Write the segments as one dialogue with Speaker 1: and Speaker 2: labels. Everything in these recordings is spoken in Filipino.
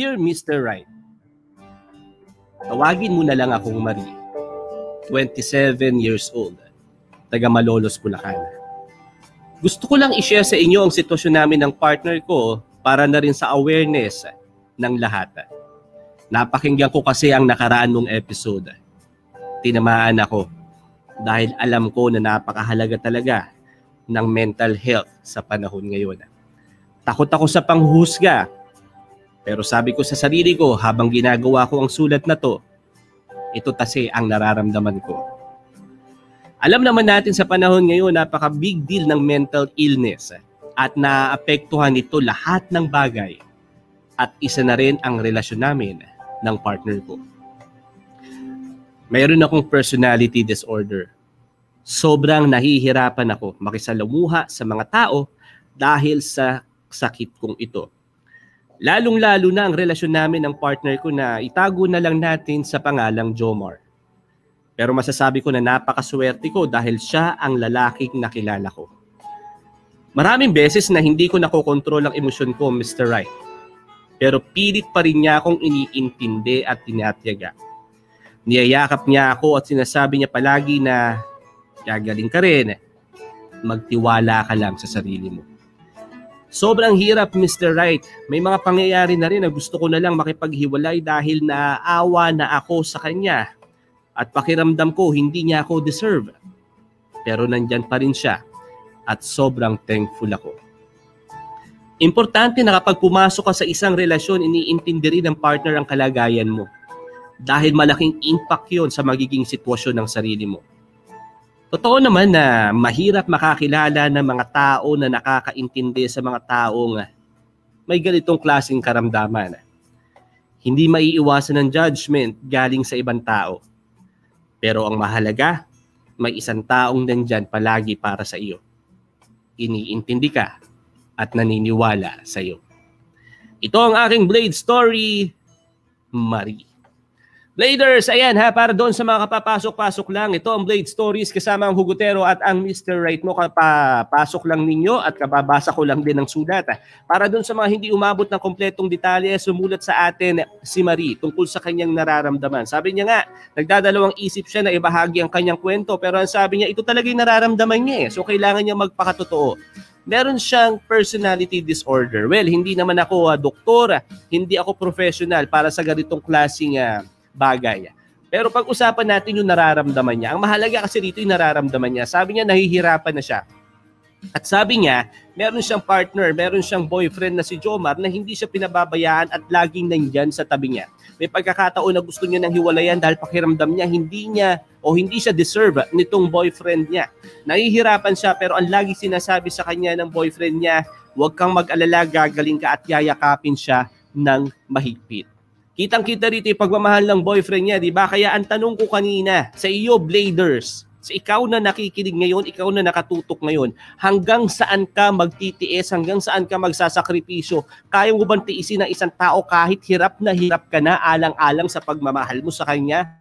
Speaker 1: Dear Mr. Right, tawagin mo na lang akong Marie. 27 years old. Taga Malolos, Bulacan. Gusto ko lang i-share sa inyo ang sitwasyon namin ng partner ko para na rin sa awareness ng lahat. Napakinggan ko kasi ang nakaraan mong episode. Tinamaan ako dahil alam ko na napakahalaga talaga ng mental health sa panahon ngayon. Takot ako sa panghusga pero sabi ko sa sarili ko habang ginagawa ko ang sulat na to, ito kasi ang nararamdaman ko. Alam naman natin sa panahon ngayon, napaka big deal ng mental illness at naapektuhan nito lahat ng bagay at isa na rin ang relasyon namin ng partner ko. Mayroon akong personality disorder. Sobrang nahihirapan ako makisalamuha sa mga tao dahil sa sakit kong ito. Lalong-lalo na ang relasyon namin ng partner ko na itago na lang natin sa pangalang Jomar. Pero masasabi ko na napakaswerte ko dahil siya ang lalaking nakilala ko. Maraming beses na hindi ko nakokontrol ang emosyon ko, Mr. Right. Pero pilit pa rin niya akong iniintindi at tinatyaga. Niyayakap niya ako at sinasabi niya palagi na gagaling ka rin. Magtiwala ka lang sa sarili mo. Sobrang hirap, Mr. Right. May mga pangyayari na rin na gusto ko na lang makipaghiwalay dahil naaawa na ako sa kanya. At pakiramdam ko, hindi niya ako deserve. Pero nandyan pa rin siya at sobrang thankful ako. Importante na kapag pumasok ka sa isang relasyon, iniintindi rin ng partner ang kalagayan mo. Dahil malaking impact yon sa magiging sitwasyon ng sarili mo. Totoo naman na mahirap makakilala ng mga tao na nakakaintindi sa mga taong may ganitong klaseng karamdaman. Hindi maiiwasan ng judgment galing sa ibang tao. Pero ang mahalaga, may isang taong nandyan palagi para sa iyo. Iniintindi ka at naniniwala sa iyo. Ito ang aking Blade Story, Marie. Bladers, ayan ha, para doon sa mga kapapasok-pasok lang, ito ang Blade Stories kasama ang Hugutero at ang Mr. Right mo kapapasok lang ninyo at kababasa ko lang din ng sulat. Ha. Para doon sa mga hindi umabot ng kompletong detalye, sumulat sa atin si Marie tungkol sa kanyang nararamdaman. Sabi niya nga, nagdadalawang isip siya na ibahagi ang kanyang kwento pero ang sabi niya, ito talaga yung nararamdaman niya eh. So kailangan niya magpakatotoo meron siyang personality disorder. Well, hindi naman ako uh, doktor, hindi ako professional para sa ganitong klaseng uh, bagay. Pero pag-usapan natin yung nararamdaman niya. Ang mahalaga kasi dito yung nararamdaman niya. Sabi niya nahihirapan na siya. At sabi niya, meron siyang partner, meron siyang boyfriend na si Jomar na hindi siya pinababayaan at laging nandyan sa tabi niya. May pagkakataon na gusto niya ng hiwalayan dahil pakiramdam niya hindi niya o hindi siya deserve nitong boyfriend niya. Nahihirapan siya pero ang lagi sinasabi sa kanya ng boyfriend niya, huwag kang mag-alala, gagaling ka at yayakapin siya ng mahigpit. Kitang-kita rito yung pagmamahal ng boyfriend niya, di ba? Kaya ang tanong ko kanina sa iyo, Bladers, sa ikaw na nakikinig ngayon, ikaw na nakatutok ngayon, hanggang saan ka magtitiis, hanggang saan ka magsasakripisyo, kaya mo bang tiisin ng isang tao kahit hirap na hirap ka na alang-alang sa pagmamahal mo sa kanya?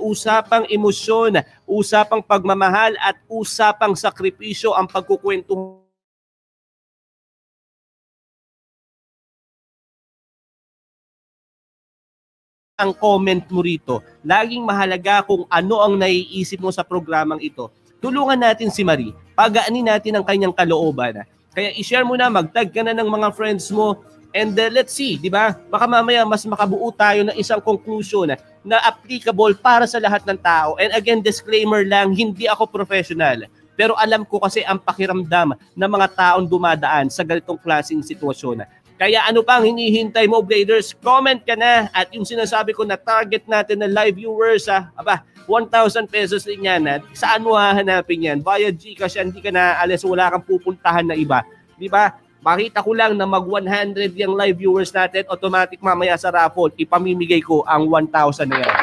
Speaker 1: usapang emosyon, usapang pagmamahal at usapang sakripisyo ang pagkukwento ang comment mo rito. Laging mahalaga kung ano ang naiisip mo sa programang ito. Tulungan natin si Marie. Pagaanin natin ang kanyang kalooban. Kaya i-share mo na, mag-tag ka na ng mga friends mo, and uh, let's see, di ba? Baka mamaya mas makabuo tayo ng isang conclusion na, applicable para sa lahat ng tao. And again, disclaimer lang, hindi ako professional. Pero alam ko kasi ang pakiramdam ng mga taong dumadaan sa ganitong klaseng sitwasyon. Kaya ano pang hinihintay mo, Bladers? Comment ka na at yung sinasabi ko na target natin na live viewers, ha? aba, 1,000 pesos din yan. Ha? Saan mo hahanapin yan? Via Gcash, hindi ka na alas wala kang pupuntahan na iba. Di ba? Makita ko lang na mag 100 yung live viewers natin, automatic mamaya sa raffle, ipamimigay ko ang 1,000 na yan.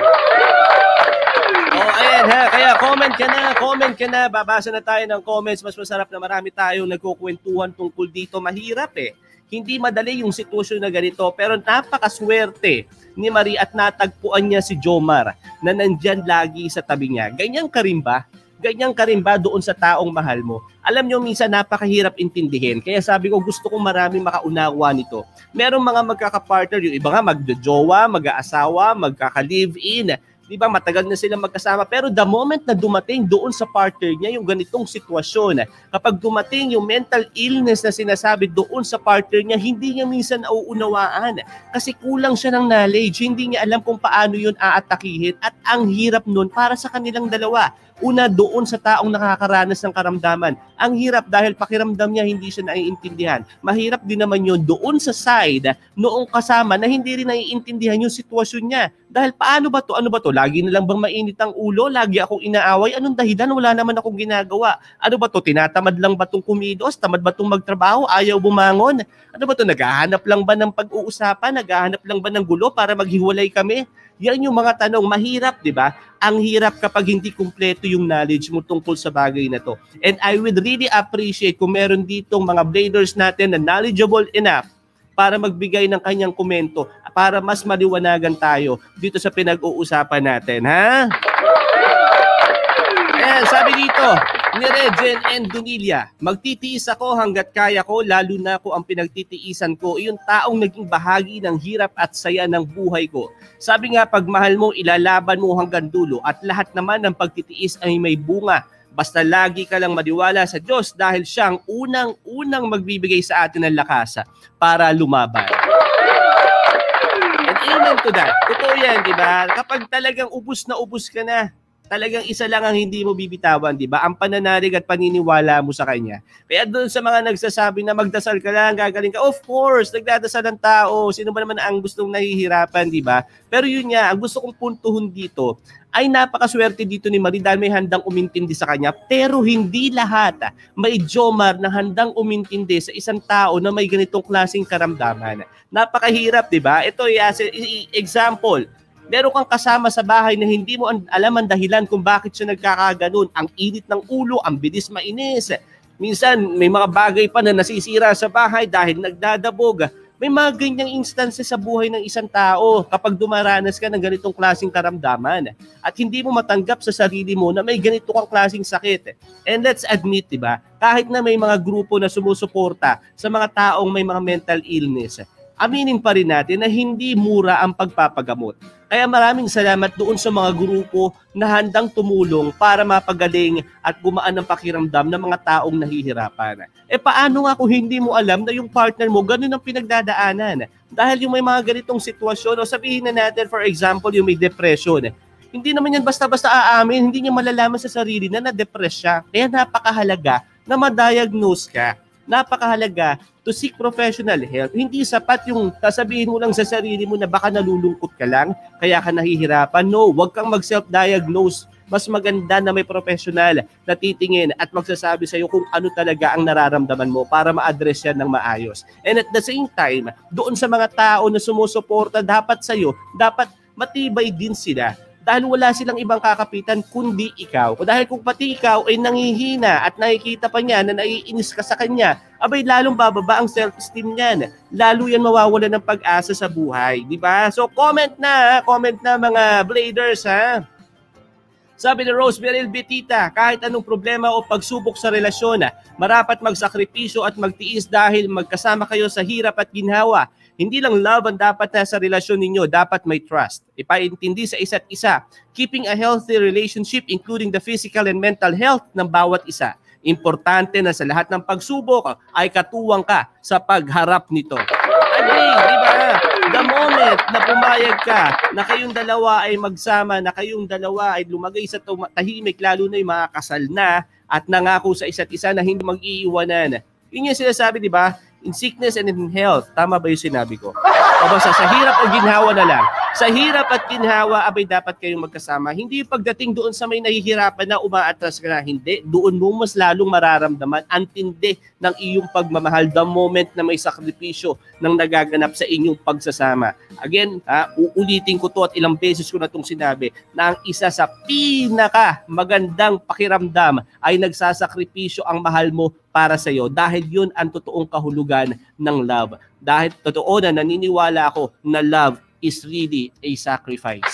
Speaker 1: Oh, ayan ha. Kaya comment ka na, comment ka na. Babasa na tayo ng comments. Mas masarap na marami tayong nagkukwentuhan tungkol dito. Mahirap eh. Hindi madali yung sitwasyon na ganito pero napakaswerte ni Marie at natagpuan niya si Jomar na nandyan lagi sa tabi niya. Ganyan ka rin ba? Ganyan ka rin ba doon sa taong mahal mo? Alam nyo, minsan napakahirap intindihin. Kaya sabi ko, gusto kong marami makaunawa nito. Merong mga magkakapartner, yung iba nga magjojowa, mag-aasawa, magkaka-live-in. Di ba, matagal na sila magkasama. Pero the moment na dumating doon sa partner niya, yung ganitong sitwasyon, kapag dumating yung mental illness na sinasabi doon sa partner niya, hindi niya minsan nauunawaan. Kasi kulang siya ng knowledge. Hindi niya alam kung paano yun aatakihin. At ang hirap nun para sa kanilang dalawa. Una, doon sa taong nakakaranas ng karamdaman. Ang hirap dahil pakiramdam niya hindi siya naiintindihan. Mahirap din naman yun doon sa side noong kasama na hindi rin naiintindihan yung sitwasyon niya. Dahil paano ba to? Ano ba to? Lagi na lang bang mainit ang ulo? Lagi akong inaaway? Anong dahilan? Wala naman akong ginagawa. Ano ba to? Tinatamad lang ba tong kumidos? Tamad ba tong magtrabaho? Ayaw bumangon? Ano ba to? Naghahanap lang ba ng pag-uusapan? Naghahanap lang ba ng gulo para maghiwalay kami? Yan yung mga tanong. Mahirap, di ba? Ang hirap kapag hindi kumpleto yung knowledge mo tungkol sa bagay na to. And I would really appreciate kung meron ditong mga bladers natin na knowledgeable enough para magbigay ng kanyang komento para mas maliwanagan tayo dito sa pinag-uusapan natin, ha? Ayan, sabi dito, ni Regen and Dunilla, magtitiis ako hanggat kaya ko, lalo na ko ang pinagtitiisan ko, yung taong naging bahagi ng hirap at saya ng buhay ko. Sabi nga, pag mahal mo, ilalaban mo hanggang dulo at lahat naman ng pagtitiis ay may bunga. Basta lagi ka lang maniwala sa Diyos dahil siyang unang-unang magbibigay sa atin ng lakas para lumaban. And amen to that. Totoo yan, di ba? Kapag talagang ubus na ubus ka na, talagang isa lang ang hindi mo bibitawan, di ba? Ang pananalig at paniniwala mo sa Kanya. Kaya doon sa mga nagsasabi na magdasal ka lang, gagaling ka, of course, nagdadasal ng tao. Sino ba naman ang gustong nahihirapan, di ba? Pero yun nga, ang gusto kong puntuhon dito, ay napakaswerte dito ni Marie dahil may handang umintindi sa kanya. Pero hindi lahat may Jomar na handang umintindi sa isang tao na may ganitong klaseng karamdaman. Napakahirap, di ba? Ito, as example, meron kang kasama sa bahay na hindi mo alam ang dahilan kung bakit siya nagkakaganon. Ang init ng ulo, ang bilis mainis. Minsan, may mga bagay pa na nasisira sa bahay dahil nagdadabog. May mga ganyang instances sa buhay ng isang tao kapag dumaranas ka ng ganitong klaseng karamdaman at hindi mo matanggap sa sarili mo na may ganito kang klaseng sakit. And let's admit, di ba, kahit na may mga grupo na sumusuporta sa mga taong may mga mental illness, aminin pa rin natin na hindi mura ang pagpapagamot. Kaya maraming salamat doon sa mga grupo na handang tumulong para mapagaling at gumaan ang pakiramdam ng mga taong nahihirapan. E paano nga kung hindi mo alam na yung partner mo ganun ang pinagdadaanan? Dahil yung may mga ganitong sitwasyon, o sabihin na natin for example yung may depression, hindi naman yan basta-basta aamin, hindi niya malalaman sa sarili na na-depress siya. Kaya napakahalaga na ma-diagnose ka napakahalaga to seek professional help. Hindi sapat yung sasabihin mo lang sa sarili mo na baka nalulungkot ka lang, kaya ka nahihirapan. No, wag kang mag-self-diagnose. Mas maganda na may professional na titingin at magsasabi sa iyo kung ano talaga ang nararamdaman mo para ma-address yan ng maayos. And at the same time, doon sa mga tao na sumusuporta dapat sa iyo, dapat matibay din sila dahil wala silang ibang kakapitan kundi ikaw. O dahil kung pati ikaw ay nangihina at nakikita pa niya na naiinis ka sa kanya, abay lalong bababa ang self-esteem niyan. Lalo yan mawawala ng pag-asa sa buhay, di ba? So comment na, comment na mga bladers ha. Sabi ni Rose Beryl Betita, kahit anong problema o pagsubok sa relasyon, marapat magsakripisyo at magtiis dahil magkasama kayo sa hirap at ginhawa. Hindi lang love ang dapat na sa relasyon ninyo, dapat may trust. Ipaintindi sa isa't isa. Keeping a healthy relationship including the physical and mental health ng bawat isa. Importante na sa lahat ng pagsubok ay katuwang ka sa pagharap nito. Agree, di ba? The moment na pumayag ka na kayong dalawa ay magsama, na kayong dalawa ay lumagay sa tahimik, lalo na yung mga kasal na at nangako sa isa't isa na hindi mag-iiwanan. Yun yung sinasabi, di ba? In sickness and in health. Tama ba yung sinabi ko? O basta sa hirap o ginhawa na lang. Sa hirap at ginhawa, abay dapat kayong magkasama. Hindi pagdating doon sa may nahihirapan na umaatras ka na. Hindi. Doon mo mas lalong mararamdaman ang tindi ng iyong pagmamahal the moment na may sakripisyo ng nagaganap sa inyong pagsasama. Again, ha, uulitin ko to at ilang beses ko na itong sinabi na ang isa sa pinaka magandang pakiramdam ay nagsasakripisyo ang mahal mo para sa iyo dahil yun ang totoong kahulugan ng love. Dahil totoo na naniniwala ako na love is really a sacrifice.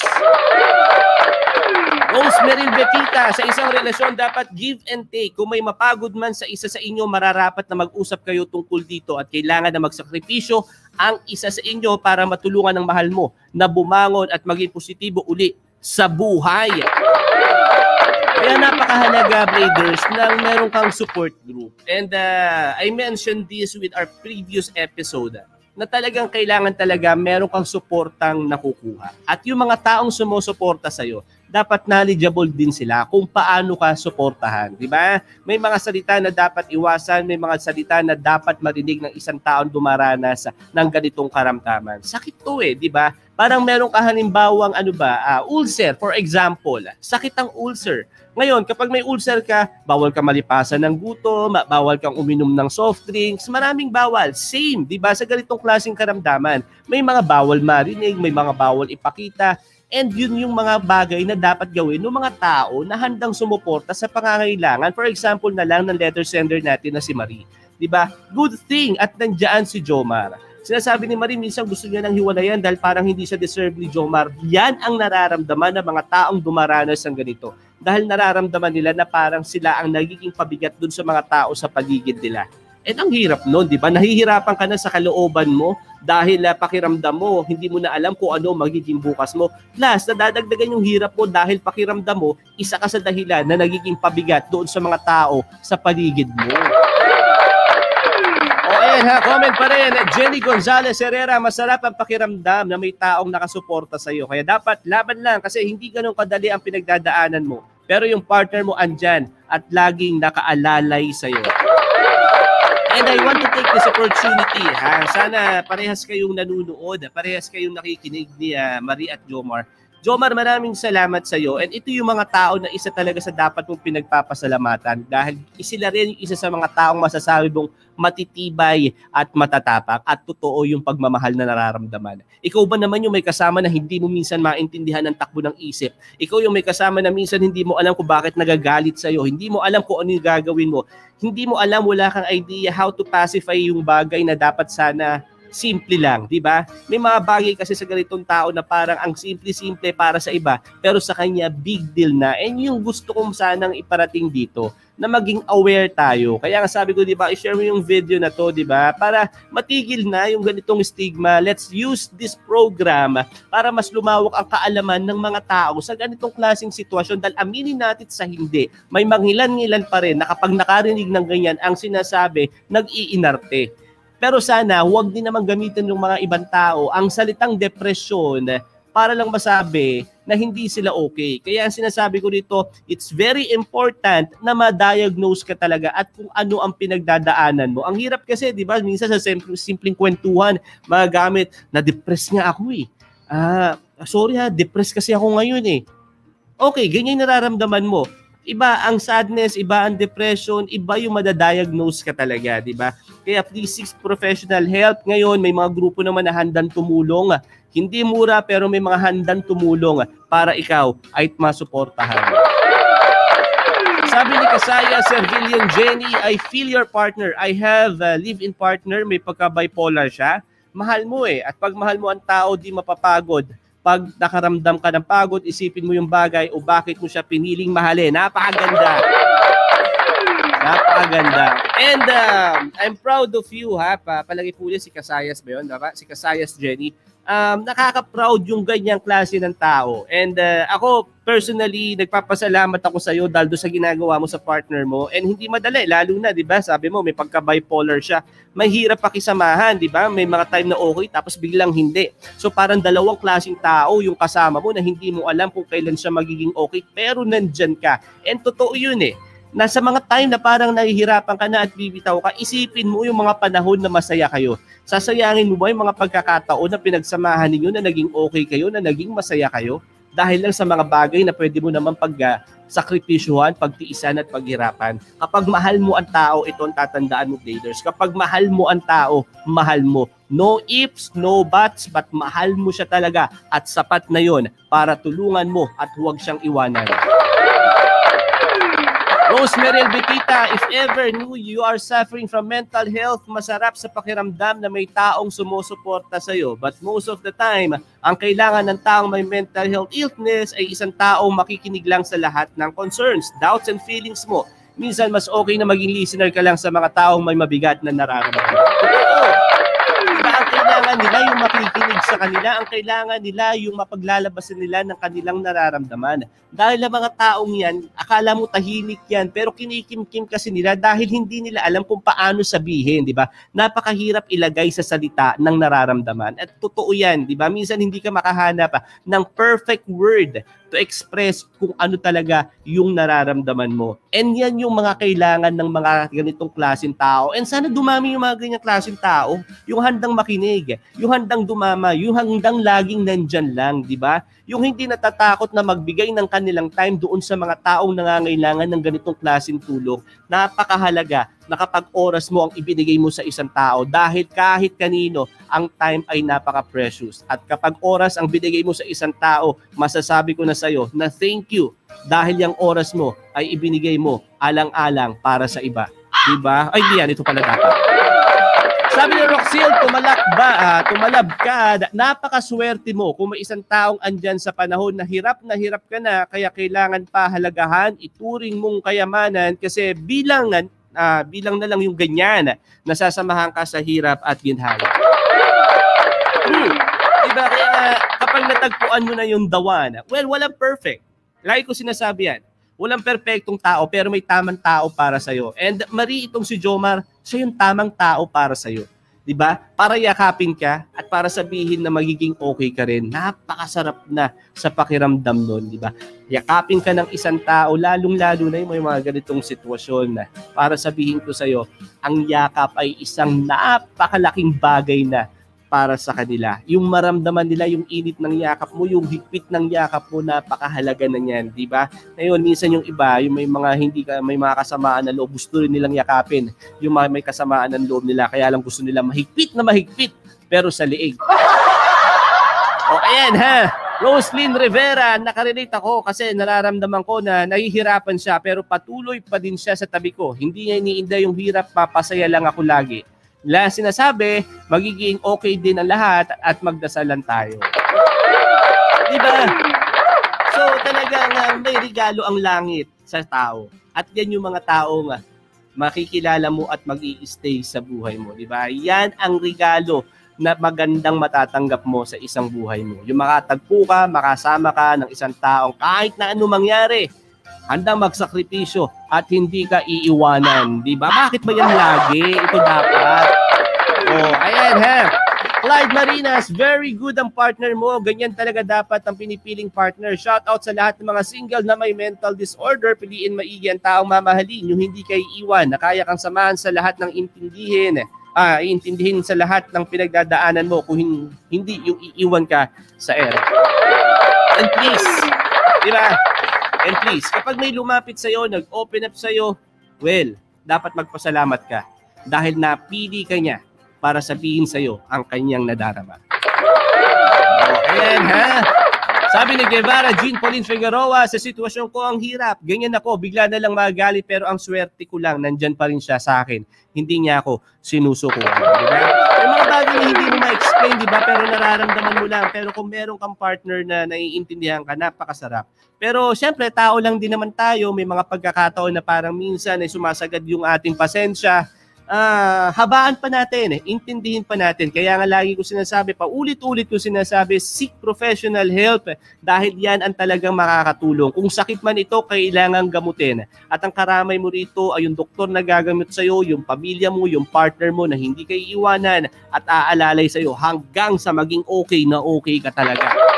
Speaker 1: Host Meryl Betita, sa isang relasyon dapat give and take. Kung may mapagod man sa isa sa inyo, mararapat na mag-usap kayo tungkol dito at kailangan na magsakripisyo ang isa sa inyo para matulungan ng mahal mo na bumangon at maging positibo uli sa buhay. Kaya napakahalaga, Bladers, na meron kang support group. And uh, I mentioned this with our previous episode na talagang kailangan talaga meron kang suportang nakukuha. At yung mga taong sumusuporta sa'yo, dapat knowledgeable din sila kung paano ka suportahan, di ba? May mga salita na dapat iwasan, may mga salita na dapat marinig ng isang taong dumaranas ng ganitong karamdaman. Sakit to eh, di ba? Parang meron ka halimbawang ano ba, uh, ulcer for example. Sakit ang ulcer. Ngayon, kapag may ulcer ka, bawal ka malipasan ng gutom, bawal kang uminom ng soft drinks, maraming bawal. Same, di ba? Sa ganitong klaseng karamdaman, may mga bawal marinig, may mga bawal ipakita, And yun yung mga bagay na dapat gawin ng mga tao na handang sumuporta sa pangangailangan. For example na lang ng letter sender natin na si Marie. 'Di ba? Good thing at nandiyan si Jomar. Sinasabi ni Marie, minsan gusto niya ng hiwalayan dahil parang hindi siya deserve ni Jomar. Yan ang nararamdaman ng mga taong dumaranas ng ganito dahil nararamdaman nila na parang sila ang nagiging pabigat dun sa mga tao sa paligid nila. Eh, ang hirap nun, di ba? Nahihirapan ka na sa kalooban mo dahil uh, pakiramdam mo, hindi mo na alam kung ano magiging bukas mo. Plus, nadadagdagan yung hirap mo dahil pakiramdam mo, isa ka sa dahilan na nagiging pabigat doon sa mga tao sa paligid mo. Ayan ha, comment pa rin. Jenny Gonzalez Herrera, masarap ang pakiramdam na may taong nakasuporta sa iyo. Kaya dapat laban lang kasi hindi ganun kadali ang pinagdadaanan mo. Pero yung partner mo andyan at laging nakaalalay sa iyo. And I want to take this opportunity, ha? Sana parehas kayong nanunood, parehas kayong nakikinig ni uh, Marie at Jomar. Jomar, maraming salamat sa iyo. And ito yung mga tao na isa talaga sa dapat mong pinagpapasalamatan dahil sila rin yung isa sa mga taong masasabi mong matitibay at matatapak at totoo yung pagmamahal na nararamdaman. Ikaw ba naman yung may kasama na hindi mo minsan maintindihan ng takbo ng isip? Ikaw yung may kasama na minsan hindi mo alam kung bakit nagagalit sa iyo, hindi mo alam kung ano yung gagawin mo, hindi mo alam, wala kang idea how to pacify yung bagay na dapat sana simple lang, di ba? May mga bagay kasi sa ganitong tao na parang ang simple-simple para sa iba, pero sa kanya big deal na. And yung gusto kong sanang iparating dito, na maging aware tayo. Kaya nga sabi ko, di ba, i-share mo yung video na to, di ba? Para matigil na yung ganitong stigma. Let's use this program para mas lumawak ang kaalaman ng mga tao sa ganitong klaseng sitwasyon. Dahil aminin natin sa hindi, may manghilan-ngilan pa rin na kapag nakarinig ng ganyan, ang sinasabi, nag-iinarte pero sana huwag din naman gamitin ng mga ibang tao ang salitang depresyon para lang masabi na hindi sila okay. Kaya ang sinasabi ko dito, it's very important na ma-diagnose ka talaga at kung ano ang pinagdadaanan mo. Ang hirap kasi, di ba, minsan sa simpleng, simpleng kwentuhan, magagamit, na-depress nga ako eh. Ah, sorry ha, depressed kasi ako ngayon eh. Okay, ganyan nararamdaman mo iba ang sadness, iba ang depression, iba yung madadiagnose ka talaga, di ba? Kaya please seek professional help. Ngayon, may mga grupo naman na handang tumulong. Hindi mura pero may mga handang tumulong para ikaw ay masuportahan. Sabi ni Kasaya, Sir Gillian Jenny, I feel your partner. I have a live-in partner, may pagka-bipolar siya. Mahal mo eh. At pag mahal mo ang tao, di mapapagod pag nakaramdam ka ng pagod, isipin mo yung bagay o bakit mo siya piniling mahalin. Napakaganda. Napakaganda. And uh, I'm proud of you ha. Pa, palagi po si Kasayas ba yun? Diba? Si Kasayas Jenny um, nakaka-proud yung ganyang klase ng tao. And uh, ako, personally, nagpapasalamat ako sa iyo dahil sa ginagawa mo sa partner mo. And hindi madali, lalo na, di ba? Sabi mo, may pagka-bipolar siya. Mahirap pakisamahan, di ba? May mga time na okay, tapos biglang hindi. So parang dalawang klaseng tao yung kasama mo na hindi mo alam kung kailan siya magiging okay, pero nandyan ka. And totoo yun eh nasa mga time na parang nahihirapan ka na at bibitaw ka, isipin mo yung mga panahon na masaya kayo. Sasayangin mo ba yung mga pagkakataon na pinagsamahan ninyo na naging okay kayo, na naging masaya kayo? Dahil lang sa mga bagay na pwede mo naman pag sakripisyuhan, pagtiisan at paghirapan. Kapag mahal mo ang tao, ito ang tatandaan mo, Bladers. Kapag mahal mo ang tao, mahal mo. No ifs, no buts, but mahal mo siya talaga at sapat na yon para tulungan mo at huwag siyang iwanan. Rosemary Betita, if ever knew you are suffering from mental health, masarap sa pakiramdam na may taong sumusuporta sa iyo. But most of the time, ang kailangan ng taong may mental health illness ay isang taong makikinig lang sa lahat ng concerns, doubts, and feelings mo. Minsan, mas okay na maging listener ka lang sa mga taong may mabigat na nararamdaman. Totoo kailangan nila yung makikinig sa kanila. Ang kailangan nila yung mapaglalabasan nila ng kanilang nararamdaman. Dahil ang mga taong yan, akala mo tahimik yan, pero kinikimkim kasi nila dahil hindi nila alam kung paano sabihin, di ba? Napakahirap ilagay sa salita ng nararamdaman. At totoo yan, di ba? Minsan hindi ka makahanap ng perfect word to express kung ano talaga yung nararamdaman mo. And yan yung mga kailangan ng mga ganitong klaseng tao. And sana dumami yung mga ganyang klaseng tao, yung handang makinig, yung handang dumama, yung handang laging nandyan lang, di ba? Yung hindi natatakot na magbigay ng kanilang time doon sa mga taong nangangailangan ng ganitong klaseng tulong. Napakahalaga na kapag oras mo ang ibinigay mo sa isang tao dahil kahit kanino, ang time ay napaka-precious. At kapag oras ang binigay mo sa isang tao, masasabi ko na sa iyo na thank you dahil yung oras mo ay ibinigay mo alang-alang para sa iba. Diba? Ay, di yan. Ito pala dapat. Sabi ni Roxil, tumalak ba, uh, tumalab ka, napakaswerte mo kung may isang taong andyan sa panahon na hirap na hirap ka na, kaya kailangan pa halagahan, ituring mong kayamanan kasi bilang, uh, bilang na lang yung ganyan, nasasamahan ka sa hirap at ginhawa. Hmm. Diba? Kaya kapag natagpuan mo na yung dawan, well, walang perfect. Lagi ko sinasabi yan. Walang perfectong tao pero may tamang tao para sa iyo. And mari itong si Jomar, siya yung tamang tao para sa iyo. 'Di ba? Para yakapin ka at para sabihin na magiging okay ka rin. Napakasarap na sa pakiramdam noon, 'di ba? Yakapin ka ng isang tao, lalong-lalo na yung may mga ganitong sitwasyon na para sabihin ko sa iyo, ang yakap ay isang napakalaking bagay na para sa kanila. Yung maramdaman nila yung init ng yakap mo, yung higpit ng yakap mo, napakahalaga na niyan, di ba? Ngayon, minsan yung iba, yung may mga hindi ka, may mga kasamaan na loob, gusto rin nilang yakapin. Yung mga may kasamaan ng loob nila, kaya lang gusto nila mahigpit na mahigpit, pero sa liig. O, ayan ha. Roslyn Rivera, nakarelate ako kasi nararamdaman ko na nahihirapan siya pero patuloy pa din siya sa tabi ko. Hindi niya iniinda yung hirap, papasaya lang ako lagi la sinasabi, magiging okay din ang lahat at magdasalan tayo. Di ba? So talagang uh, may regalo ang langit sa tao. At yan yung mga tao nga makikilala mo at mag stay sa buhay mo. Di ba? Yan ang regalo na magandang matatanggap mo sa isang buhay mo. Yung makatagpo ka, makasama ka ng isang taong kahit na ano mangyari, handang magsakripisyo at hindi ka iiwanan. Di ba? Bakit ba yan lagi? Ito dapat. Oh, ayan ha. Clyde Marinas, very good ang partner mo. Ganyan talaga dapat ang pinipiling partner. Shout out sa lahat ng mga single na may mental disorder. Piliin maigi ang taong mamahalin. Yung hindi kay iwan, na kaya kang samahan sa lahat ng intindihin. Ah, intindihin sa lahat ng pinagdadaanan mo kung hindi yung iiwan ka sa era. And please, di ba? And please, kapag may lumapit sa iyo, nag-open up sa iyo, well, dapat magpasalamat ka dahil napili ka niya para sabihin sa iyo ang kanyang nadarama. Oh, ayan ha. Sabi ni Guevara, Jean Pauline Figueroa, sa sitwasyon ko ang hirap. Ganyan ako, bigla na lang magalit pero ang swerte ko lang, nandyan pa rin siya sa akin. Hindi niya ako sinusuko. Diba? Bagay hindi mo ma-explain, di ba? Pero nararamdaman mo lang. Pero kung meron kang partner na naiintindihan ka, napakasarap. Pero syempre, tao lang din naman tayo. May mga pagkakataon na parang minsan ay sumasagad yung ating pasensya. Uh, habaan pa natin, eh. intindihin pa natin. Kaya nga lagi ko sinasabi, paulit-ulit ko sinasabi, seek professional help dahil yan ang talagang makakatulong. Kung sakit man ito, kailangan gamutin. At ang karamay mo rito ay yung doktor na gagamit sa'yo, yung pamilya mo, yung partner mo na hindi kayo iwanan at aalalay sa'yo hanggang sa maging okay na okay ka talaga.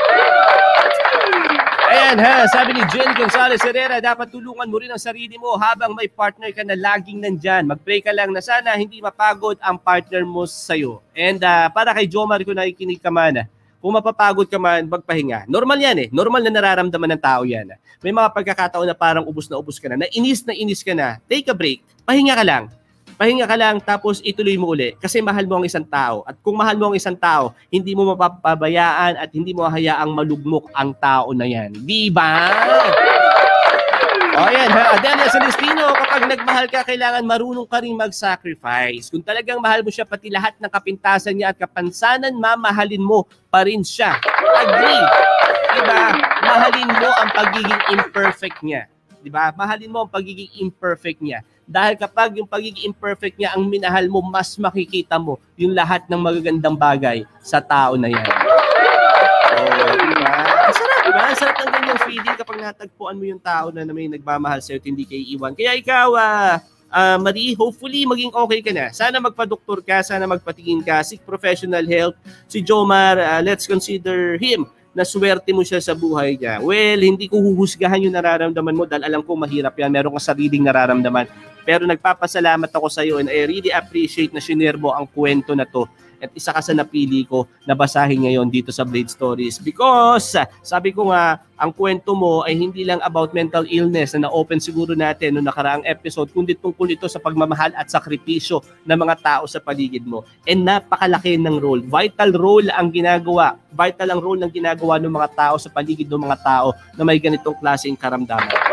Speaker 1: Ayan ha, sabi ni Jenny Gonzalez Herrera, dapat tulungan mo rin ang sarili mo habang may partner ka na laging nandyan. Mag-pray ka lang na sana hindi mapagod ang partner mo sa'yo. And uh, para kay Jomar ko nakikinig ka man, kung mapapagod ka man, magpahinga. Normal yan eh. Normal na nararamdaman ng tao yan. May mga pagkakataon na parang ubus na ubus ka na, na inis na inis ka na. Take a break. Pahinga ka lang pahinga ka lang tapos ituloy mo uli kasi mahal mo ang isang tao. At kung mahal mo ang isang tao, hindi mo mapapabayaan at hindi mo hayaang malugmok ang tao na yan. Di ba? O yan ha, Adelia Celestino, kapag nagmahal ka, kailangan marunong ka rin mag-sacrifice. Kung talagang mahal mo siya, pati lahat ng kapintasan niya at kapansanan, mamahalin mo pa rin siya. Agree. Diba? Mahalin mo ang pagiging imperfect niya. Diba? Mahalin mo ang pagiging imperfect niya. Dahil kapag yung pagiging imperfect niya ang minahal mo, mas makikita mo yung lahat ng magagandang bagay sa tao na yan. Oh, diba? Ang sarap, diba? Ang sarap ng ganyang feeling kapag natagpuan mo yung tao na, na may nagmamahal sa'yo at hindi kayo iwan. Kaya ikaw, ah, uh, Marie, hopefully maging okay ka na. Sana magpa-doktor ka, sana magpatingin ka, seek professional help. Si Jomar, uh, let's consider him na swerte mo siya sa buhay niya. Well, hindi ko huhusgahan yung nararamdaman mo dahil alam ko mahirap yan. Meron kang sariling nararamdaman. Pero nagpapasalamat ako sa iyo and I really appreciate na shinare mo ang kwento na to at isa ka sa napili ko na basahin ngayon dito sa Blade Stories because sabi ko nga ang kwento mo ay hindi lang about mental illness na na-open siguro natin noong nakaraang episode kundi tungkol ito sa pagmamahal at sakripisyo ng mga tao sa paligid mo. And napakalaki ng role. Vital role ang ginagawa. Vital ang role ng ginagawa ng mga tao sa paligid ng mga tao na may ganitong klaseng karamdaman.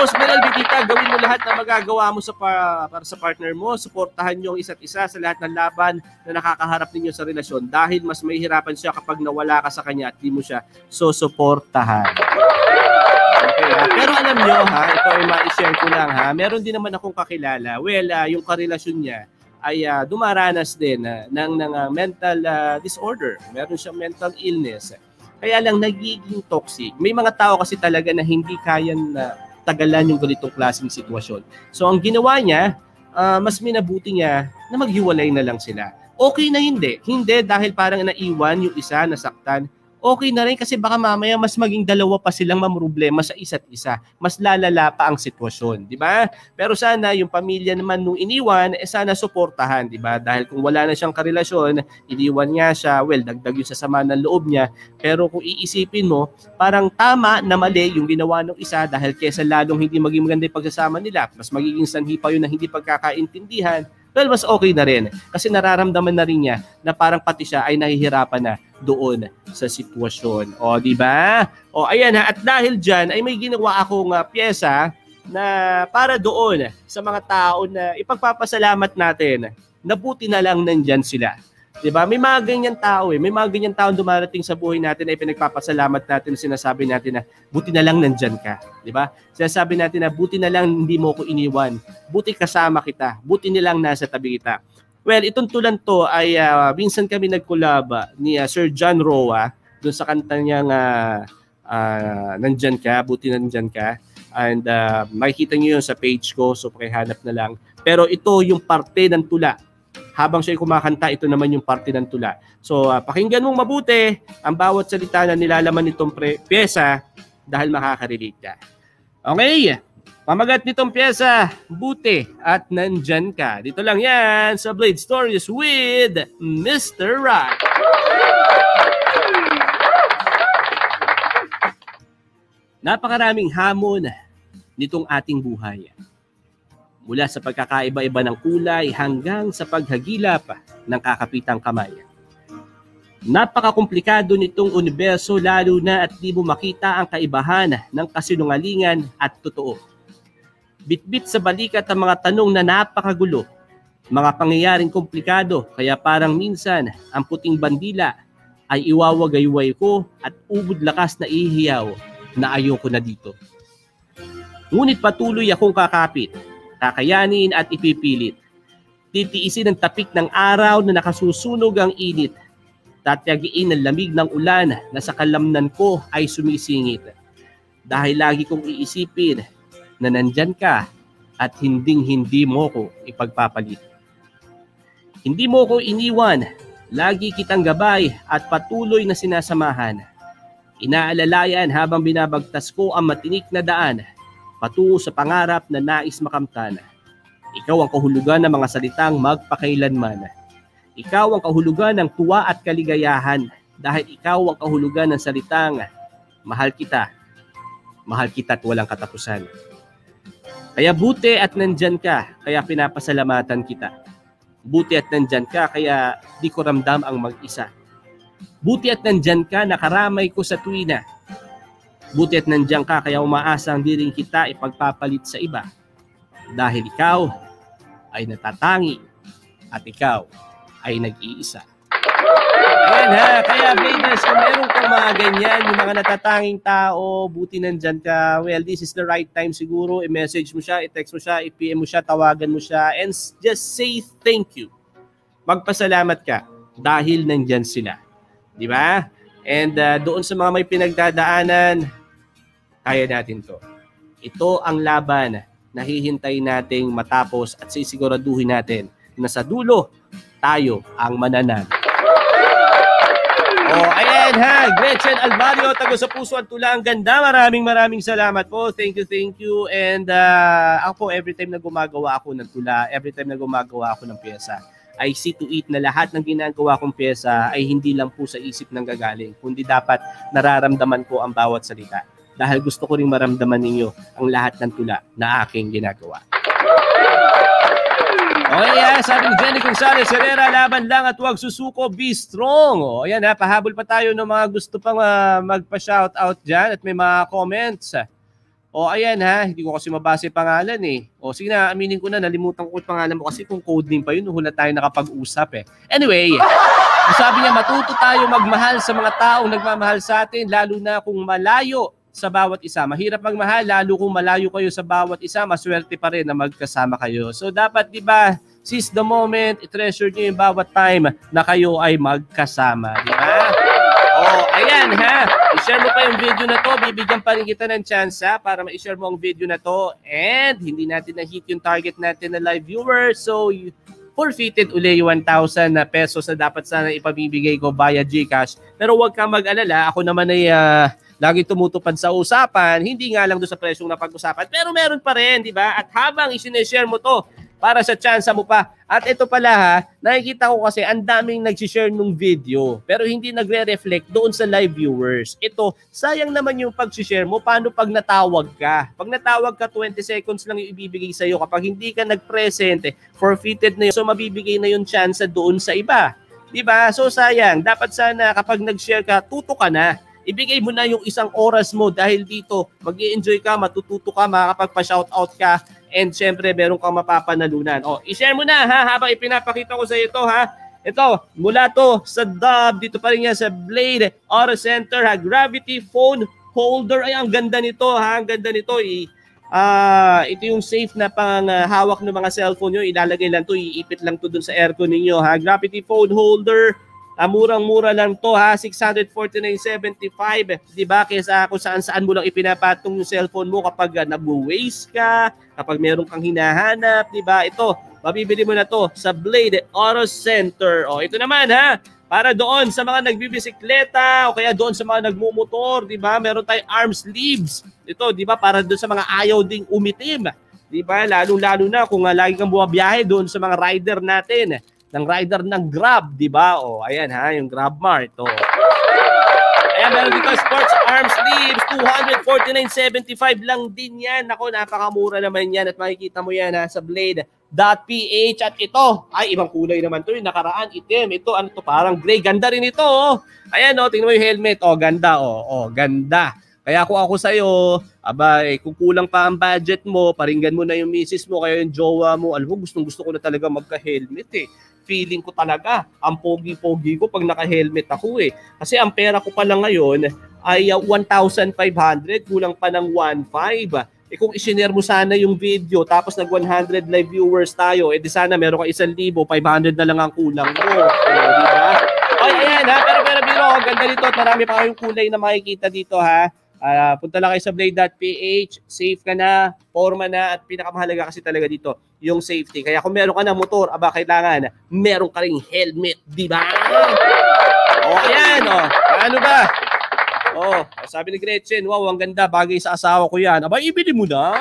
Speaker 1: Rose Meral Bitita, gawin mo lahat na magagawa mo sa para, para sa partner mo. Suportahan niyo ang isa't isa sa lahat ng laban na nakakaharap ninyo sa relasyon dahil mas mahihirapan siya kapag nawala ka sa kanya at di mo siya susuportahan. Okay, ha? Pero alam niyo ha, ito ay ma-share ko lang ha. Meron din naman akong kakilala. Well, uh, yung karelasyon niya ay uh, dumaranas din uh, ng, ng uh, mental uh, disorder. Meron siyang mental illness. Kaya lang nagiging toxic. May mga tao kasi talaga na hindi kaya na tagalan yung ganitong klaseng sitwasyon. So ang ginawa niya, uh, mas minabuti niya na maghiwalay na lang sila. Okay na hindi. Hindi dahil parang naiwan yung isa, nasaktan okay na rin kasi baka mamaya mas maging dalawa pa silang mamroblema sa isa't isa. Mas lalala pa ang sitwasyon, di ba? Pero sana yung pamilya naman nung iniwan, eh sana suportahan, di ba? Dahil kung wala na siyang karelasyon, iniwan niya siya, well, dagdag yung sasama ng loob niya. Pero kung iisipin mo, parang tama na mali yung ginawa ng isa dahil kesa lalong hindi maging maganda yung pagsasama nila, mas magiging sanhi pa yun na hindi pagkakaintindihan, well, mas okay na rin. Kasi nararamdaman na rin niya na parang pati siya ay nahihirapan na doon sa sitwasyon. O, di ba? O, ayan ha. At dahil dyan, ay may ginawa akong uh, pyesa na para doon sa mga tao na ipagpapasalamat natin na buti na lang nandyan sila. 'Di ba? May mga ganyan tao eh. May mga ganyan tao dumarating sa buhay natin ay pinagpapasalamat natin, sinasabi natin na buti na lang nandyan ka, 'di ba? Sinasabi natin na buti na lang hindi mo ko iniwan. Buti kasama kita. Buti nilang nasa tabi kita. Well, itong tulan to ay uh, minsan kami nagkulab ni uh, Sir John Roa doon sa kanta niyang uh, uh, nandyan ka, buti nandyan ka. And uh, makikita niyo yun sa page ko, so pakihanap na lang. Pero ito yung parte ng tula habang siya kumakanta, ito naman yung parte ng tula. So, uh, pakinggan mong mabuti ang bawat salita na nilalaman nitong pre- pyesa dahil makaka-relate ka. Okay, pamagat nitong pyesa, buti at nandyan ka. Dito lang yan sa Blade Stories with Mr. Rock. Napakaraming hamon nitong ating buhay mula sa pagkakaiba-iba ng kulay hanggang sa paghagilap ng kakapitang kamay. Napakakomplikado nitong universo lalo na at di mo makita ang kaibahan ng kasinungalingan at totoo. Bitbit sa balikat ang mga tanong na napakagulo, mga pangyayaring komplikado kaya parang minsan ang puting bandila ay iwawagayway ko at ubod lakas na ihiyaw na ayoko na dito. Ngunit patuloy akong kakapit kakayanin at ipipilit. Titiisin ang tapik ng araw na nakasusunog ang init. Tatyagiin ang lamig ng ulan na sa kalamnan ko ay sumisingit. Dahil lagi kong iisipin na nandyan ka at hinding hindi mo ko ipagpapalit. Hindi mo ko iniwan, lagi kitang gabay at patuloy na sinasamahan. Inaalalayan habang binabagtas ko ang matinik na daan patungo sa pangarap na nais makamtan. Ikaw ang kahulugan ng mga salitang magpakailanman. Ikaw ang kahulugan ng tuwa at kaligayahan dahil ikaw ang kahulugan ng salitang mahal kita. Mahal kita at walang katapusan. Kaya buti at nandyan ka, kaya pinapasalamatan kita. Buti at nandyan ka, kaya di ko ramdam ang mag-isa. Buti at nandyan ka, nakaramay ko sa tuwina Buti at nandiyan ka, kaya umaasang di rin kita ipagpapalit sa iba. Dahil ikaw ay natatangi at ikaw ay nag-iisa. Ayan ha, kaya Bladers, kung meron kang mga ganyan, yung mga natatanging tao, buti nandyan ka, well, this is the right time siguro, i-message mo siya, i-text mo siya, i-PM mo siya, tawagan mo siya, and just say thank you. Magpasalamat ka dahil nandyan sila. Di ba? And uh, doon sa mga may pinagdadaanan, kaya natin to. Ito ang laban na hihintay nating matapos at sisiguraduhin natin na sa dulo, tayo ang mananalo. Oh, ayan ha, Gretchen Alvario, tago sa puso at tula ang ganda. Maraming maraming salamat po. Thank you, thank you. And uh, ako every time na gumagawa ako ng tula, every time na gumagawa ako ng pyesa, I see to it na lahat ng ginagawa kong pyesa ay hindi lang po sa isip ng gagaling, kundi dapat nararamdaman ko ang bawat salita. Dahil gusto ko ring maramdaman ninyo ang lahat ng tula na aking ginagawa. Okay, yeah, sabi ni Jenny Gonzalez, Herrera, laban lang at huwag susuko, be strong. O, ayan ha, pahabol pa tayo ng mga gusto pang uh, magpa-shoutout dyan at may mga comments. O, ayan ha, hindi ko kasi mabasa yung pangalan eh. O, sige na, aminin ko na, nalimutan ko yung pangalan mo kasi kung code name pa yun, hula tayo nakapag-usap eh. Anyway, sabi niya, matuto tayo magmahal sa mga taong nagmamahal sa atin, lalo na kung malayo sa bawat isa. Mahirap magmahal, lalo kung malayo kayo sa bawat isa, maswerte pa rin na magkasama kayo. So dapat, di ba, seize the moment, i-treasure nyo yung bawat time na kayo ay magkasama. Di ba? Oh, ayan ha. I-share mo pa yung video na to. Bibigyan pa rin kita ng chance ha, para ma-share mo ang video na to. And hindi natin na-hit yung target natin na live viewers. So, forfeited uli yung 1,000 na pesos na dapat sana ipamibigay ko via GCash. Pero huwag kang mag-alala. Ako naman ay uh, lagi tumutupad sa usapan, hindi nga lang doon sa presyong napag-usapan, pero meron pa rin, di ba? At habang isineshare mo to, para sa chance mo pa. At ito pala ha, nakikita ko kasi ang daming nag-share nung video pero hindi nagre-reflect doon sa live viewers. Ito, sayang naman yung pag-share mo. Paano pag natawag ka? Pag natawag ka, 20 seconds lang yung ibibigay sa'yo. Kapag hindi ka nag-present, forfeited na yun. So mabibigay na yung chance doon sa iba. Diba? So sayang. Dapat sana kapag nag-share ka, tuto ka na ibigay mo na yung isang oras mo dahil dito mag enjoy ka, matututo ka, makakapagpa-shoutout ka, and syempre meron kang mapapanalunan. O, i-share mo na ha, habang ipinapakita ko sa ito ha. Ito, mula to sa Dub, dito pa rin yan sa Blade Auto Center ha, Gravity Phone Holder. Ay, ang ganda nito ha, ang ganda nito. I, uh, ito yung safe na pang uh, hawak ng mga cellphone nyo. Ilalagay lang to, iipit lang to dun sa aircon ninyo ha. Gravity Phone Holder murang-mura lang to ha, 649.75, 'di ba? Kaysa kung saan-saan mo lang ipinapatong yung cellphone mo kapag uh, nabu-waste ka, kapag meron kang hinahanap, 'di ba? Ito, mabibili mo na to sa Blade Auto Center. O, ito naman ha, para doon sa mga nagbibisikleta o kaya doon sa mga nagmumotor, 'di ba? Meron tayong arm sleeves. Ito, 'di ba? Para doon sa mga ayaw ding umitim. 'Di ba? Lalo-lalo na kung uh, lagi kang bumabiyahe doon sa mga rider natin ng rider ng Grab, di ba? O, ayan ha, yung Grab Mart. O. Ayan, meron dito sports arm sleeves, 249.75 lang din yan. Ako, napakamura naman yan at makikita mo yan ha, sa blade.ph at ito, ay ibang kulay naman to yung nakaraan, itim. Ito, ano to, parang gray. Ganda rin ito. Oh. Ayan, oh, tingnan mo yung helmet. Oh, ganda. Oh, oh ganda. Kaya kung ako sa'yo, aba, eh, kung kulang pa ang budget mo, paringgan mo na yung misis mo, kaya yung jowa mo, alam mo, gustong gusto ko na talaga magka-helmet eh feeling ko talaga, ang pogi-pogi ko pag naka-helmet ako eh. Kasi ang pera ko pala ngayon ay 1,500, ah, kulang pa ng 1,500. Eh kung isinare mo sana yung video tapos nag 100 live viewers tayo, eh di sana meron ka 1,000, 500 na lang ang kulang mo. Eh, di ba? Ay, ayan ha, pero pero biro, ganda dito marami pa kayong kulay na makikita dito ha. Uh, punta lang kayo sa blade.ph, safe ka na, forma na, at pinakamahalaga kasi talaga dito, yung safety. Kaya kung meron ka na motor, aba kailangan, meron ka ring helmet, di ba? O, oh, ayan, o. Oh. Ano ba? Oh, sabi ni Gretchen, wow, ang ganda, bagay sa asawa ko yan. Aba, ibili mo na.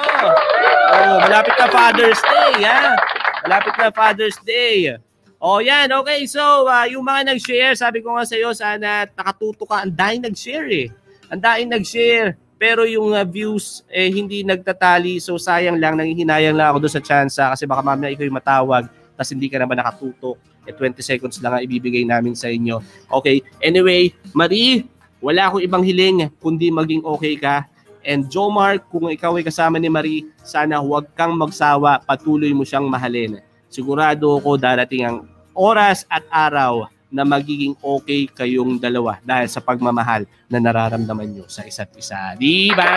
Speaker 1: Oh, malapit na Father's Day, ha? Malapit na Father's Day. Oh, yan. Okay, so uh, yung mga nag-share, sabi ko nga sa iyo, sana nakatuto ka. Ang dahil nag-share eh. Ang daing nag-share, pero yung uh, views eh hindi nagtatali. So sayang lang, nangihinayang lang ako doon sa chance kasi baka mamaya ikaw yung matawag tapos hindi ka naman nakatutok. Eh 20 seconds lang ang ibibigay namin sa inyo. Okay, anyway, Marie, Wala akong ibang hiling kundi maging okay ka. And Jomar, kung ikaw ay kasama ni Marie, sana huwag kang magsawa, patuloy mo siyang mahalin. Sigurado ako darating ang oras at araw na magiging okay kayong dalawa dahil sa pagmamahal na nararamdaman nyo sa isa't isa. Di ba?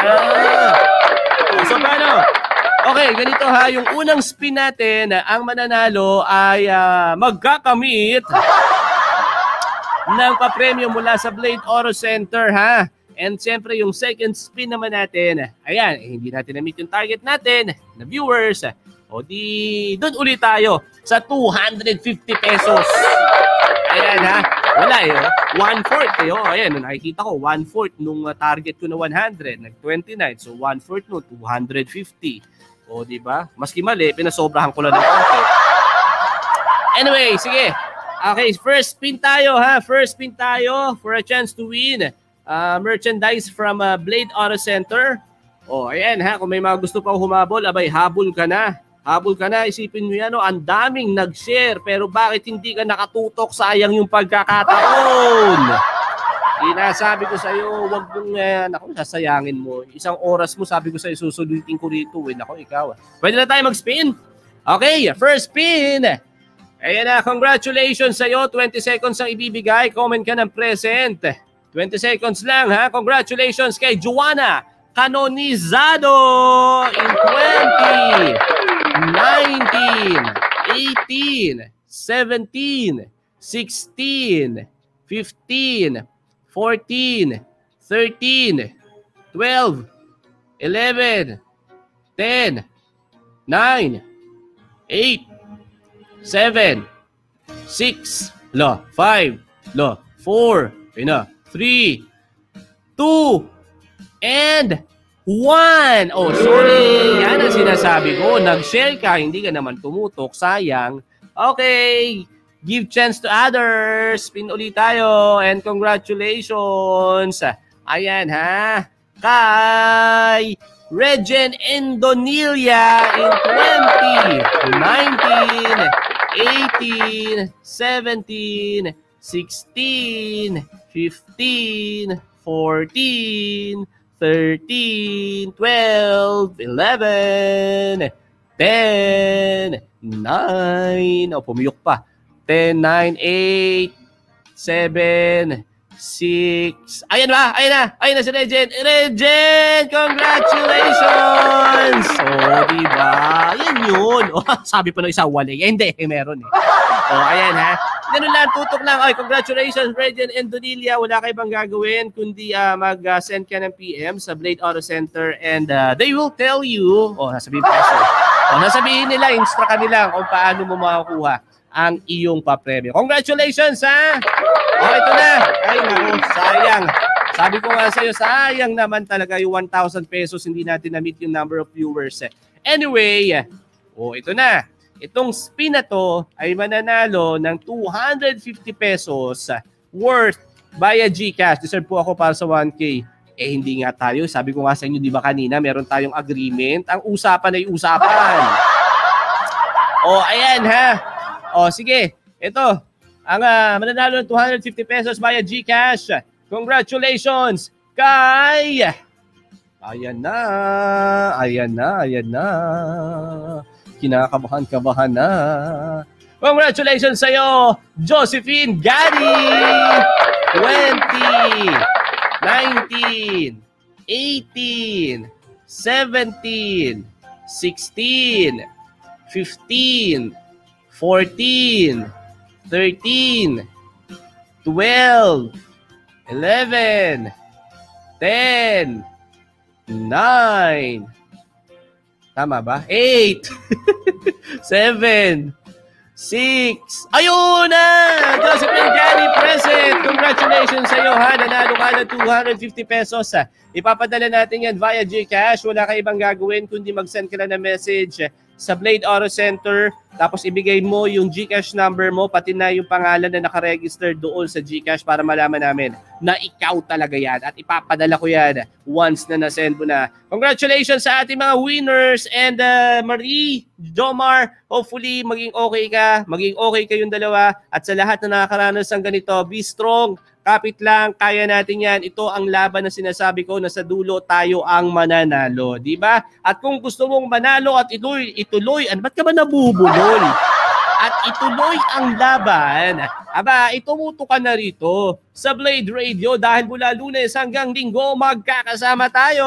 Speaker 1: So paano? Okay, ganito ha. Yung unang spin natin, ang mananalo ay uh, magkakamit ng papremyo mula sa Blade Oro Center ha. And siyempre yung second spin naman natin, ayan, eh, hindi natin na-meet yung target natin na viewers. O di, doon ulit tayo sa 250 pesos. Ayan ha. Wala eh. Oh. One-fourth eh. Oh. Ayan, nakikita ko, one-fourth nung uh, target ko na 100, nag-29. So one-fourth no, 250. O di ba? Maski mali, pinasobrahan ko lang ng konti. Anyway, sige. Okay, first spin tayo ha. First spin tayo for a chance to win uh, merchandise from uh, Blade Auto Center. O, oh, ayan ha. Kung may mga gusto pang humabol, abay, habol ka na. Habol ka na, isipin mo yan, ang daming nag-share, pero bakit hindi ka nakatutok? Sayang yung pagkakataon. Inasabi ko sa iyo, wag mong, eh, naku, sasayangin mo. Isang oras mo, sabi ko sa iyo, susulitin ko rito. Eh, naku, ikaw. Pwede na tayo mag-spin? Okay, first spin. Ayan na, congratulations sa iyo. 20 seconds ang ibibigay. Comment ka ng present. 20 seconds lang ha. Congratulations kay Joanna Canonizado in 20. 19, 18, 17, 16, 15, 14, 13, 12, 11, 10, 9, 8, 7, 6, lo, 5, lo, 4, ina, 3, 2, and One! Oh, sorry. Yan ang sinasabi ko. Nag-share ka, hindi ka naman tumutok. Sayang. Okay. Give chance to others. Spin ulit tayo. And congratulations. Ayan ha. Kay Regen Indonilia in 20, 19, 18, 17, 16, 15, 14, 13, 12, 11, 10, 9, oh, pumiyok pa. 10, 9, 8, 7, 6. Ayan ba? Ayan na. Ayan na si Regen. Regen! Congratulations! Oh, di ba? Yan yun. Oh, sabi pa ng isa, wali. Eh, hindi, eh, meron eh. Oh, ayan ha. Ganun lang, tutok lang. Ay, congratulations, Regen and Donilia. Wala kayo bang gagawin kundi uh, mag-send ka ng PM sa Blade Auto Center and uh, they will tell you, oh, nasabihin pa siya. Oh, nasabihin nila, instruct ka nila kung paano mo makakuha ang iyong papremyo. Congratulations, ha? Oh, ito na. Ay, naku, sayang. Sabi ko nga sa'yo, sayang naman talaga yung 1,000 pesos. Hindi natin na-meet yung number of viewers. Anyway, oh, ito na. Itong spin na to ay mananalo ng 250 pesos worth via GCash. Deserve po ako para sa 1K. Eh hindi nga tayo. Sabi ko nga sa inyo, di ba kanina, meron tayong agreement. Ang usapan ay usapan. O, oh, ayan ha. O, oh, sige. Ito, ang uh, mananalo ng 250 pesos via GCash. Congratulations kay... Ayan na, ayan na, ayan na kinakabahan-kabahan na. Congratulations sa iyo, Josephine Gary! 20, 19, 18, 17, 16, 15, 14, 13, 12, 11, 10, 9, Tama ba? 8, 7, 6. Ayun na! Josephine Gary present! Congratulations sa iyo ha! Nanalo ka ng 250 pesos. Ipapadala natin yan via GCash. Wala ka ibang gagawin kundi mag-send ka lang ng message sa Blade Auto Center. Tapos ibigay mo yung GCash number mo, pati na yung pangalan na nakaregister doon sa GCash para malaman namin na ikaw talaga yan. At ipapadala ko yan once na nasend mo na. Congratulations sa ating mga winners and uh, Marie, Jomar, hopefully maging okay ka, maging okay kayong dalawa. At sa lahat na nakakaranas ng ganito, be strong, Kapit lang, kaya natin yan. Ito ang laban na sinasabi ko na sa dulo tayo ang mananalo. Di ba? At kung gusto mong manalo at ituloy, ituloy, ano, ba't ka ba nabubulol? At ituloy ang laban. Aba, itumuto ka na rito sa Blade Radio dahil mula lunes hanggang linggo magkakasama tayo.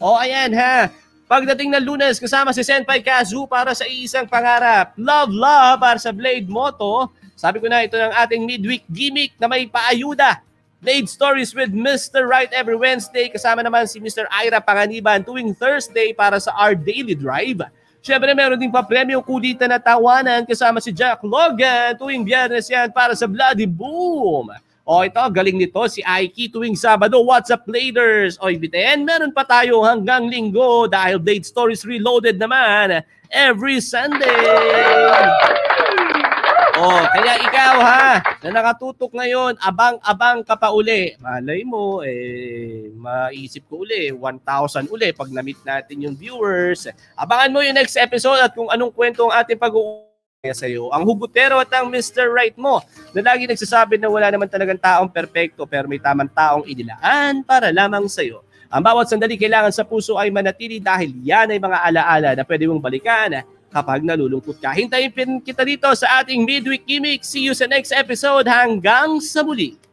Speaker 1: O ayan ha, Pagdating ng lunes, kasama si Senpai Kazu para sa isang pangarap. Love, love para sa Blade Moto. Sabi ko na ito ng ating midweek gimmick na may paayuda. Blade Stories with Mr. Right every Wednesday. Kasama naman si Mr. Ira Panganiban tuwing Thursday para sa Our Daily Drive. Siyempre, meron din pa premyo kulitan na tawanan kasama si Jack Logan tuwing biyernes yan para sa Bloody Boom. O ito, galing nito si Aiki tuwing Sabado. What's up, Bladers? O ibiten, meron pa tayo hanggang linggo dahil Blade Stories Reloaded naman every Sunday. Oh, kaya ikaw ha, na nakatutok ngayon, abang-abang ka pa uli. Malay mo, eh, maisip ko uli, 1,000 uli pag na-meet natin yung viewers. Abangan mo yung next episode at kung anong kwento ang ating pag-uusapan sa iyo. Ang hugutero at ang Mr. Right mo na lagi nagsasabi na wala naman talagang taong perpekto pero may tamang taong inilaan para lamang sa iyo. Ang bawat sandali kailangan sa puso ay manatili dahil yan ay mga alaala na pwede mong balikan kapag nalulungkot ka. Hintayin kita dito sa ating midweek gimmick. See you sa next episode. Hanggang sa muli.